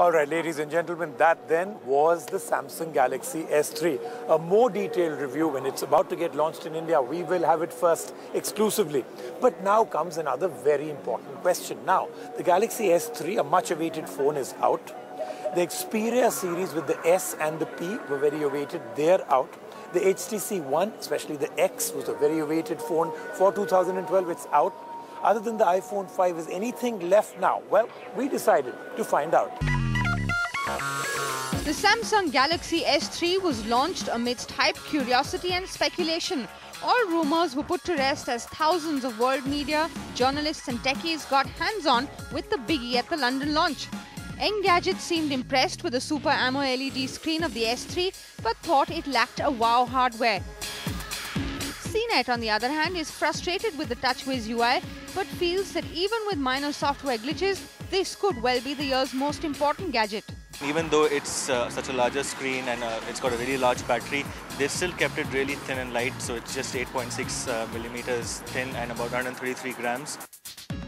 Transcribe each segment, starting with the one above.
All right, ladies and gentlemen, that then was the Samsung Galaxy S3. A more detailed review when it's about to get launched in India. We will have it first exclusively. But now comes another very important question. Now, the Galaxy S3, a much awaited phone, is out. The Xperia series with the S and the P were very awaited. They're out. The HTC One, especially the X, was a very awaited phone for 2012. It's out. Other than the iPhone 5, is anything left now? Well, we decided to find out. The Samsung Galaxy S3 was launched amidst hype, curiosity, and speculation. All rumors were put to rest as thousands of world media, journalists, and techies got hands on with the biggie at the London launch. Engadget seemed impressed with the Super AMOLED LED screen of the S3 but thought it lacked a wow hardware. CNET, on the other hand, is frustrated with the TouchWiz UI but feels that even with minor software glitches, this could well be the year's most important gadget. Even though it's uh, such a larger screen and uh, it's got a really large battery, they still kept it really thin and light, so it's just 8.6 uh, millimeters thin and about 133 grams.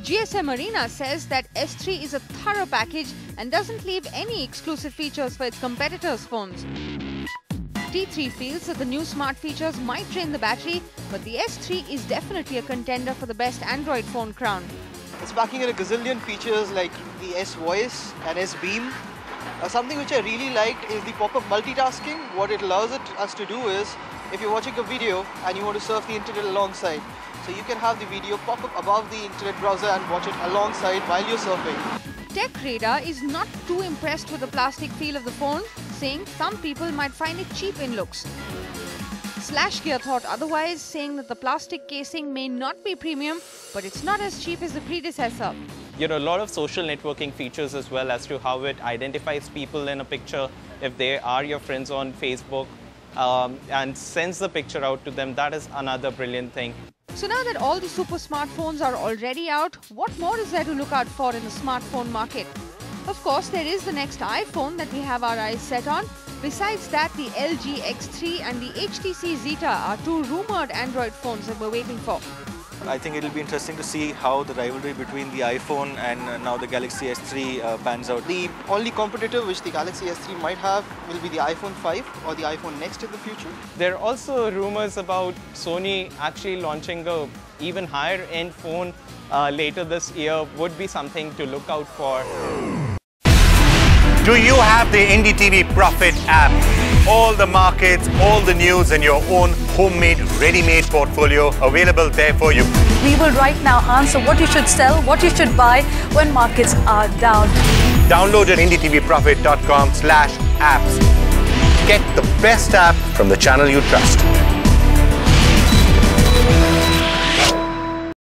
GSM Arena says that S3 is a thorough package and doesn't leave any exclusive features for its competitors' phones. T3 feels that the new smart features might drain the battery, but the S3 is definitely a contender for the best Android phone crown. It's packing in a gazillion features like the S Voice and S Beam. Uh, something which I really liked is the pop-up multitasking. What it allows it, us to do is, if you're watching a video and you want to surf the internet alongside, so you can have the video pop up above the internet browser and watch it alongside while you're surfing. TechRadar is not too impressed with the plastic feel of the phone, saying some people might find it cheap in looks. Slashgear thought otherwise, saying that the plastic casing may not be premium, but it's not as cheap as the predecessor. You know, a lot of social networking features as well as to how it identifies people in a picture if they are your friends on Facebook um, and sends the picture out to them. That is another brilliant thing. So now that all the super smartphones are already out, what more is there to look out for in the smartphone market? Of course, there is the next iPhone that we have our eyes set on. Besides that, the LG X3 and the HTC Zeta are two rumored Android phones that we're waiting for. I think it'll be interesting to see how the rivalry between the iPhone and uh, now the Galaxy S3 uh, pans out. The only competitor which the Galaxy S3 might have will be the iPhone 5 or the iPhone Next in the future. There are also rumors about Sony actually launching a even higher end phone uh, later this year would be something to look out for. Do you have the NDTV Profit app? All the markets, all the news and your own homemade, ready-made portfolio available there for you. We will right now answer what you should sell, what you should buy when markets are down. Download at ndtvprofit.com slash apps. Get the best app from the channel you trust.